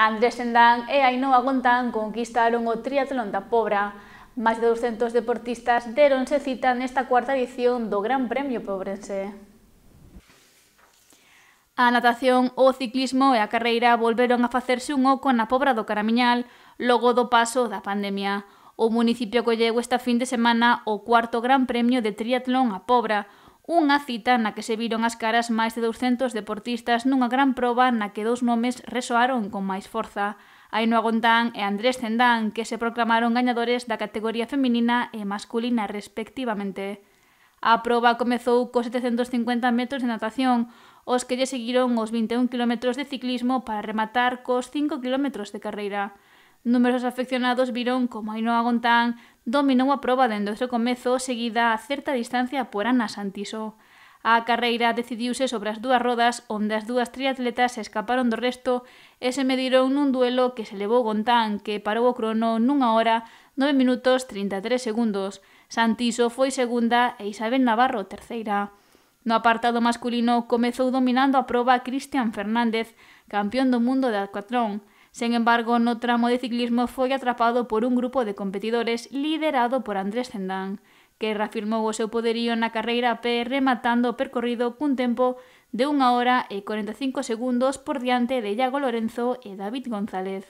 Andrés Sendán e Ainhoa Gontán conquistaron o triatlón da Pobra. Máis de 200 deportistas deronse cita nesta cuarta edición do Gran Premio Pobrense. A natación, o ciclismo e a carreira volveron a facerse un oco na Pobra do Caramiñal logo do paso da pandemia. O municipio colleu esta fin de semana o cuarto Gran Premio de Triatlón a Pobra, unha cita na que se viron as caras máis de 200 deportistas nunha gran proba na que dous nomes resoaron con máis forza. Ainhoa Gontán e Andrés Zendán, que se proclamaron gañadores da categoría feminina e masculina respectivamente. A proba comezou cos 750 metros de natación, os que lle seguiron os 21 km de ciclismo para rematar cos 5 km de carreira. Numerosos afeccionados viron como Ainhoa Gontán dominou a proba dende o seu comezo seguida a certa distancia por Ana Santiso. A carreira decidiuse sobre as dúas rodas onde as dúas triatletas se escaparon do resto e se mediron nun duelo que se levou Gontán que parou o crono nunha hora 9 minutos 33 segundos. Santiso foi segunda e Isabel Navarro terceira. No apartado masculino comezou dominando a proba Cristian Fernández, campeón do mundo de Alcatrón, Sen embargo, no tramo de ciclismo foi atrapado por un grupo de competidores liderado por Andrés Zendán, que reafirmou o seu poderío na carreira a pé rematando o percorrido cun tempo de 1 hora e 45 segundos por diante de Iago Lorenzo e David González.